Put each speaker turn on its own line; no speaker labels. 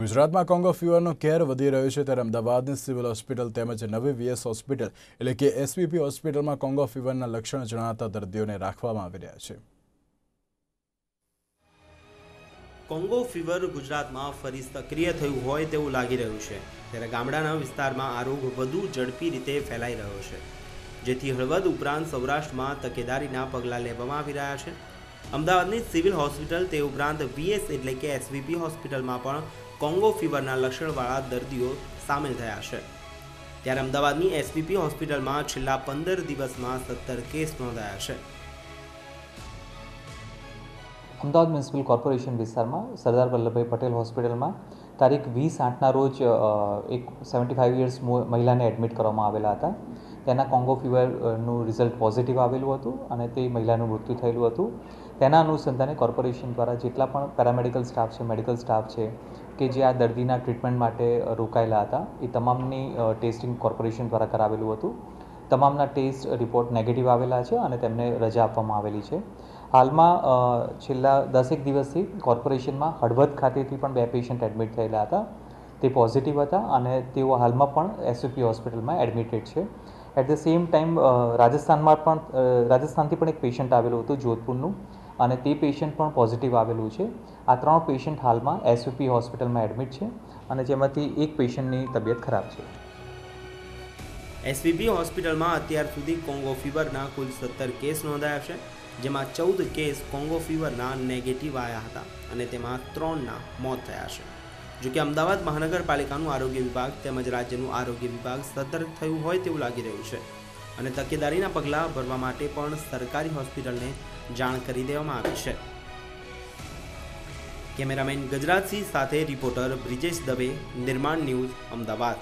ગુજરાતમાં Congo ફીવરનો care વધી રહ્યો છે ત્યારે અમદાવાદની સિવિલ હોસ્પિટલ તેમજ નવી વીએસ હોસ્પિટલ એટલે કે એસવીપી હોસ્પિટલમાં કોંગો ફીવરના લક્ષણ જણાતા દર્દીઓને રાખવામાં આવી રહ્યા છે.
કોંગો ફીવર ગુજરાતમાં ફરી સક્રિય થયું હોય તેવું લાગી રહ્યું છે. ત્યારે ગામડાના વિસ્તારમાં આ રોગ વધુ ઝડપી રીતે ફેલાઈ રહ્યો છે. જેથી હળવદ ઉપરાંત સૌરાષ્ટ્રમાં તકેદારીના પગલાં લેવામાં આવી રહ્યા છે. અમદાવાદની સિવિલ હોસ્પિટલ તે ઉપરાંત વીએસ એટલે કે એસવીપી હોસ્પિટલમાં પણ કોંગો ફીવરના લક્ષણવાળા દર્દીઓ સામેલ થયા છે. ત્યારે અમદાવાદની એસવીપી હોસ્પિટલમાં છેલ્લા પંદર દિવસમાં સત્તર કેસ નોંધાયા છે.
અમદાવાદ મ્યુનિસિપલ કોર્પોરેશન વિસ્તારમાં સરદાર વલ્લભભાઈ પટેલ હોસ્પિટલમાં તારીખ વીસ આઠના રોજ એક સેવન્ટી ફાઇવ યર્સ મહિલાને એડમિટ કરવામાં આવેલા હતા. તેના કોંગો ફીવરનું રિઝલ્ટ પોઝિટિવ આવેલું હતું અને તે મહિલાનું મૃત્યુ થયેલું હતું. તેના અનુસંધાને કોર્પોરેશન દ્વારા જેટલા પણ પેરામેડિકલ સ્ટાફ છે, મેડિકલ સ્ટાફ છે, કે જે આ દર્દીના ટ્રીટમેન્ટ માટે રોકાયેલા હતા, એ તમામની ટેસ્ટિંગ કોર્પોરેશન દ્વારા કરાવેલું હતું. તમામના ટેસ્ટ રિપોર્ટ નેગેટિવ આવેલા છે અને તેમને રજા આપવામાં આવેલી છે. હાલમાં છેલ્લા દસેક દિવસથી કોર્પોરેશનમાં હળવદ ખાતેથી પણ બે પેશન્ટ એડમિટ થયેલા હતા. તે પોઝિટિવ હતા અને તેઓ હાલમાં પણ એસયુપી હોસ્પિટલમાં એડમિટેડ છે. એટ ધ સેમ ટાઈમ રાજસ્થાનમાં પણ રાજસ્થાનથી પણ એક પેશન્ટ આવેલું હતું જોધપુરનું અને તે પેશન્ટ પણ પોઝિટિવ આવેલું છે. આ ત્રણ પેશન્ટ હાલમાં એસયુપી હોસ્પિટલમાં એડમિટ છે અને જેમાંથી એક પેશન્ટની તબિયત ખરાબ છે.
એસવીપી હોસ્પિટલમાં અત્યાર સુધી કોંગો ફીવરના કુલ સત્તર કેસ નોંધાયા છે, જેમાં ચૌદ કેસ કોંગો ફીવરના નેગેટિવ આવ્યા હતા અને તેમાં ત્રણના મોત થયા છે. જોકે અમદાવાદ મહાનગરપાલિકાનું આરોગ્ય વિભાગ તેમજ રાજ્યનું આરોગ્ય વિભાગ સતર્ક થયું હોય તેવું લાગી રહ્યું છે અને તકેદારીના પગલાં ભરવા માટે પણ સરકારી હોસ્પિટલને જાણ કરી દેવામાં આવી છે. કેમેરામેન ગજરાજસિંહ સાથે રિપોર્ટર બ્રિજેશ દવે, નિર્માણ ન્યૂઝ અમદાવાદ.